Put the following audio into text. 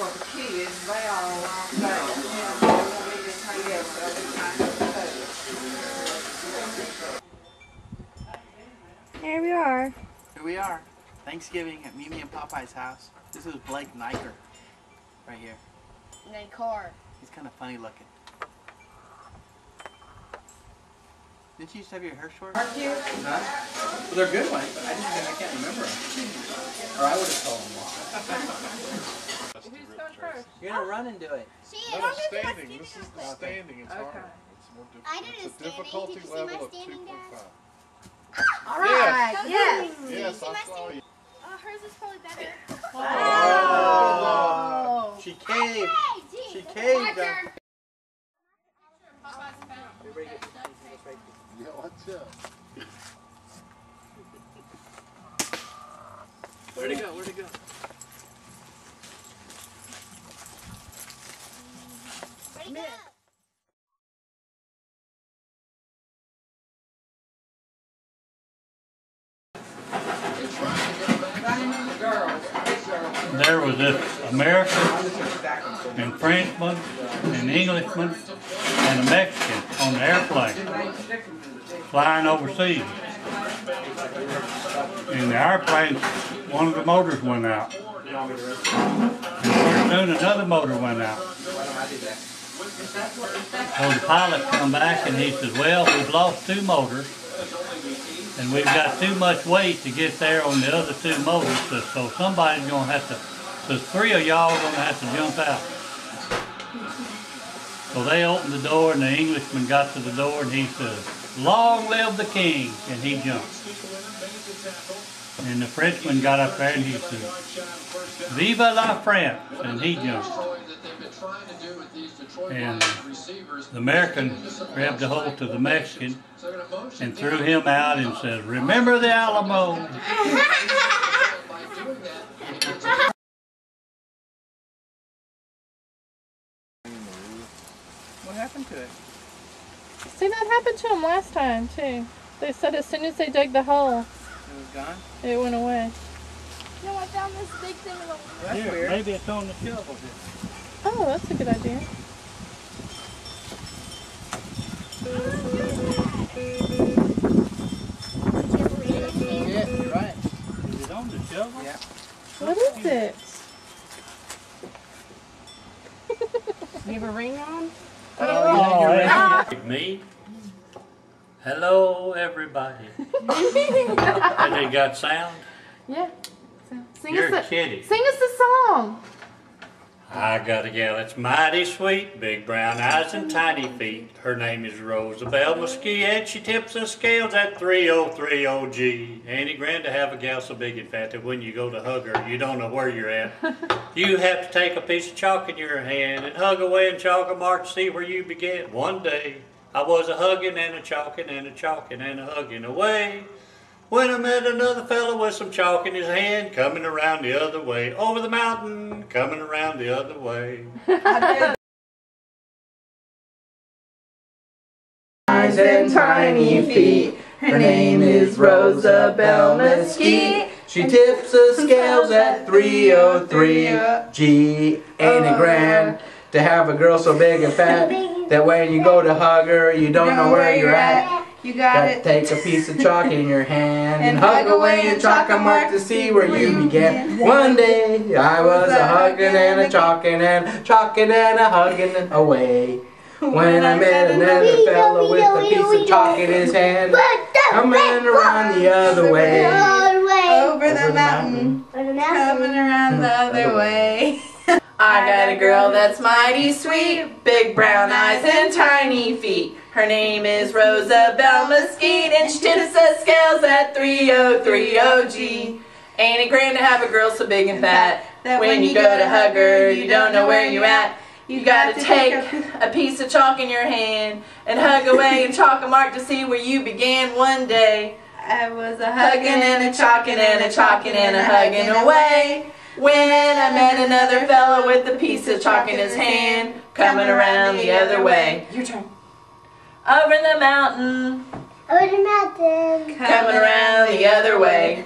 for the kids, they all. Here we are. Here we are. Thanksgiving at Mimi and Popeye's house. This is Blake Niker. Right here. Niker. He's kind of funny looking. Didn't you used to have your hair short? Aren't you? Huh? Well, they're good ones, but I, just, I can't remember them. Or I would have told them. why. You're gonna run and do it. See, No, as long it's as you're not standing. This is the standing. It's Okay. hard. It's more difficult. I did it's a a standing. difficulty Did you see my level of standing, Dad? 2.5. All right. Don't Yes. do. Yes, I my saw standing? you. Oh, hers is probably better. Oh. She caved. Hey, gee, She that's caved. uh. Yeah, watch out. Where'd it go? Where'd it go? There was this American and Frenchman and Englishman and a Mexican on the airplane flying overseas. And the airplane, one of the motors went out. And soon another motor went out. So the pilot come back and he says, well, we've lost two motors and we've got too much weight to get there on the other two motors, so- so somebody's gonna have to, so three of y'all are gonna have to jump out. So they opened the door and the Englishman got to the door and he says, long live the king, and he jumped. And the Frenchman got up there and he said, Viva la France, and he jumped. And the American grabbed a hold to the Mexican and threw him out and said, remember the Alamo. What happened to it? See, that happened to him last time, too. They said as soon as they dug the hole, It was gone? it went away. No, I found this big thing of Well, that's Here, weird. maybe it's on the shovel. Oh, that's a good idea. Yeah, you're right. Is it on the shovel? Yeah. What is it? You have a ring on? Oh, oh you're that's ah. me. Hello, everybody. Has it got sound? Yeah. So, sing You're us a, kidding. Sing us a song. I got a gal that's mighty sweet, big brown eyes and tiny feet. Her name is Rosabelle Mesquite, and she tips the scales at 3030G. Ain't it grand to have a gal so big and fat that when you go to hug her, you don't know where you're at? you have to take a piece of chalk in your hand and hug away and chalk a mark to see where you began. One day, I was a hugging and a chalking and a chalking and a hugging away. When I met another fellow with some chalk in his hand, coming around the other way, over the mountain, coming around the other way. eyes and tiny feet. Her name is Rosabelle Mesquite. She tips the scales at 303 G. Ain't it grand to have a girl so big and fat that when you go to hug her, you don't know where you're at? You Got got to it. take a piece of chalk in your hand and hug away and chalk a mark to see where you began. One day I was a hugging and a chalking and chalking and a hugging away. When I met another fellow with a piece of chalk in his hand, coming around the other way. That's mighty sweet, big brown eyes and tiny feet. Her name is Rosabelle Mesquite, and she tips the scales at 3030G. Ain't it grand to have a girl so big and fat? That when you go to hug her, you don't know where you're at. You gotta take a piece of chalk in your hand and hug away and chalk a mark to see where you began one day. I was a hugging and a chalking and a chalking and a hugging away. When I met another fellow with a piece of chalk in his hand, coming around the other way. Your turn. Over the mountain, Over the mountain. coming around the other way.